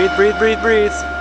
Breathe, breathe, breathe, breathe.